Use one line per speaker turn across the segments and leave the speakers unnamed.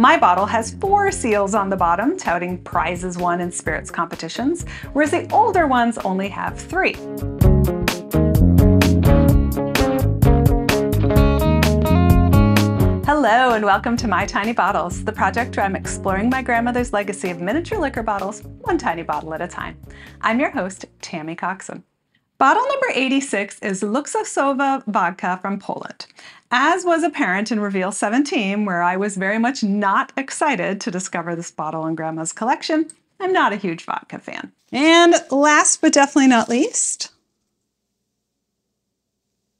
My bottle has four seals on the bottom, touting prizes won in spirits competitions, whereas the older ones only have three. Hello and welcome to My Tiny Bottles, the project where I'm exploring my grandmother's legacy of miniature liquor bottles, one tiny bottle at a time. I'm your host, Tammy Coxen. Bottle number 86 is Luksusowa vodka from Poland. As was apparent in Reveal 17, where I was very much not excited to discover this bottle in Grandma's collection, I'm not a huge vodka fan. And last but definitely not least,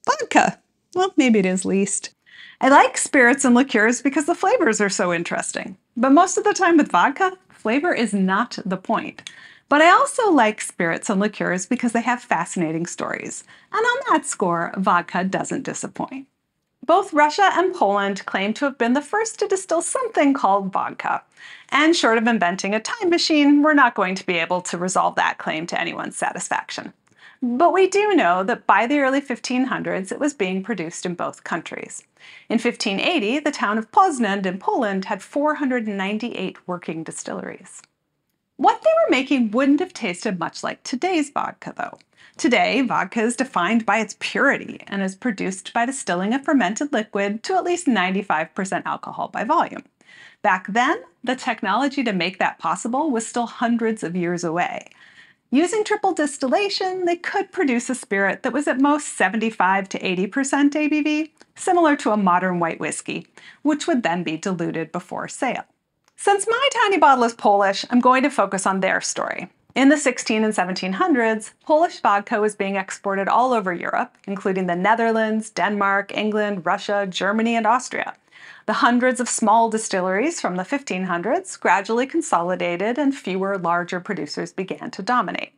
vodka. Well, maybe it is least. I like spirits and liqueurs because the flavors are so interesting. But most of the time with vodka, flavor is not the point. But I also like spirits and liqueurs because they have fascinating stories. And on that score, vodka doesn't disappoint. Both Russia and Poland claim to have been the first to distill something called vodka. And short of inventing a time machine, we're not going to be able to resolve that claim to anyone's satisfaction. But we do know that by the early 1500s, it was being produced in both countries. In 1580, the town of Poznan in Poland had 498 working distilleries. What they were making wouldn't have tasted much like today's vodka, though. Today, vodka is defined by its purity and is produced by distilling a fermented liquid to at least 95% alcohol by volume. Back then, the technology to make that possible was still hundreds of years away. Using triple distillation, they could produce a spirit that was at most 75 to 80% ABV, similar to a modern white whiskey, which would then be diluted before sale. Since my tiny bottle is Polish, I'm going to focus on their story. In the 16 and 1700s, Polish vodka was being exported all over Europe, including the Netherlands, Denmark, England, Russia, Germany, and Austria. The hundreds of small distilleries from the 1500s gradually consolidated and fewer larger producers began to dominate.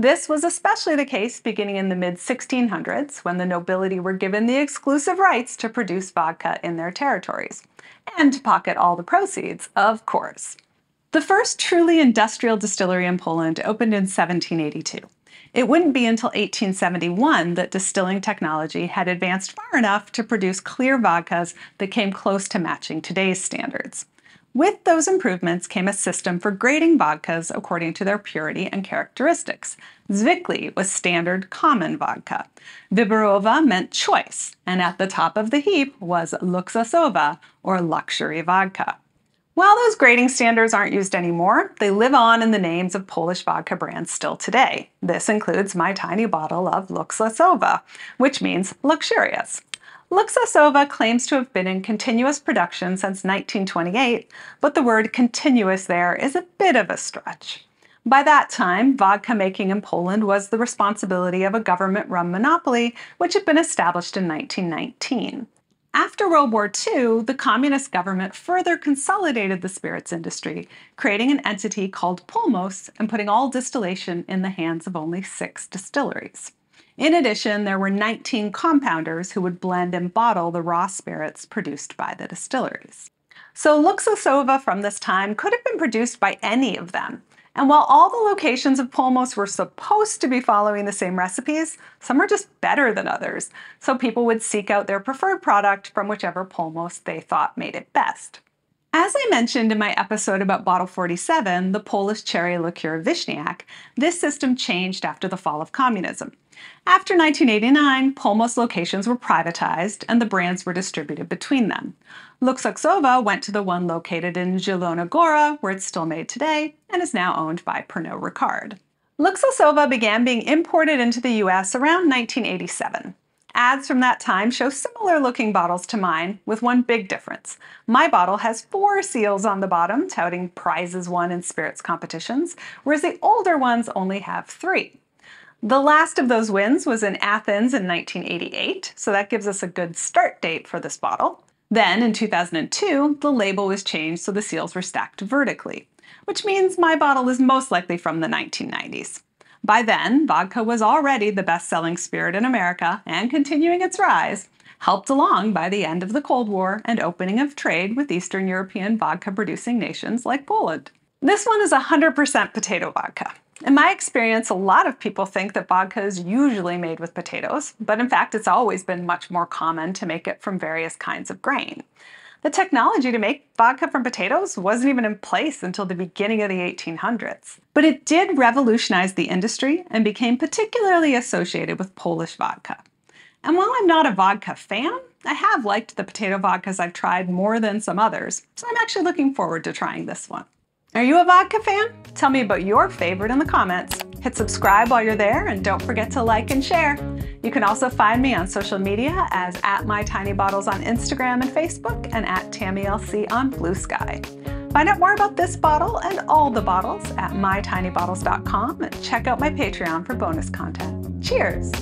This was especially the case beginning in the mid 1600s when the nobility were given the exclusive rights to produce vodka in their territories and to pocket all the proceeds, of course. The first truly industrial distillery in Poland opened in 1782. It wouldn't be until 1871 that distilling technology had advanced far enough to produce clear vodkas that came close to matching today's standards. With those improvements came a system for grading vodkas according to their purity and characteristics. Zwykły was standard common vodka. Wyborowa meant choice, and at the top of the heap was Luksusowa, or luxury vodka. While those grading standards aren't used anymore, they live on in the names of Polish vodka brands still today. This includes my tiny bottle of Luksusowa, which means luxurious. Luksusowa claims to have been in continuous production since 1928, but the word continuous there is a bit of a stretch. By that time, vodka making in Poland was the responsibility of a government run monopoly, which had been established in 1919. After World War II, the communist government further consolidated the spirits industry, creating an entity called Polmos and putting all distillation in the hands of only six distilleries. In addition, there were 19 compounders who would blend and bottle the raw spirits produced by the distilleries. So Luksusowa from this time could have been produced by any of them. And while all the locations of Polmos were supposed to be following the same recipes, some are just better than others, so people would seek out their preferred product from whichever Polmos they thought made it best. As I mentioned in my episode about Bottle 47, the Polish cherry liqueur Wiśniak, this system changed after the fall of communism. After 1989, Polmos locations were privatized and the brands were distributed between them. Luksusowa went to the one located in Zielona Góra, where it's still made today, and is now owned by Pernod Ricard. Luksusowa began being imported into the US around 1987. Ads from that time show similar looking bottles to mine, with one big difference. My bottle has four seals on the bottom, touting prizes won in spirits competitions, whereas the older ones only have three. The last of those wins was in Athens in 1988, so that gives us a good start date for this bottle. Then, in 2002, the label was changed so the seals were stacked vertically, which means my bottle is most likely from the 1990s. By then, vodka was already the best selling spirit in America and continuing its rise, helped along by the end of the Cold War and opening of trade with Eastern European vodka producing nations like Poland. This one is 100% potato vodka. In my experience, a lot of people think that vodka is usually made with potatoes, but in fact, it's always been much more common to make it from various kinds of grain. The technology to make vodka from potatoes wasn't even in place until the beginning of the 1800s. But it did revolutionize the industry and became particularly associated with Polish vodka. And while I'm not a vodka fan, I have liked the potato vodkas I've tried more than some others, so I'm actually looking forward to trying this one. Are you a vodka fan? Tell me about your favorite in the comments. Hit subscribe while you're there and don't forget to like and share. You can also find me on social media as at My Tiny Bottles on Instagram and Facebook and at TammyLC on Bluesky. Find out more about this bottle and all the bottles at mytinybottles.com and check out my Patreon for bonus content. Cheers!